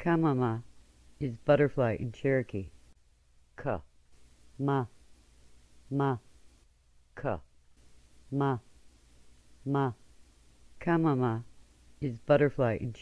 Kamama is butterfly in Cherokee. Ka, ma, ma, ka, ma, ma. Kamama is butterfly in Cherokee.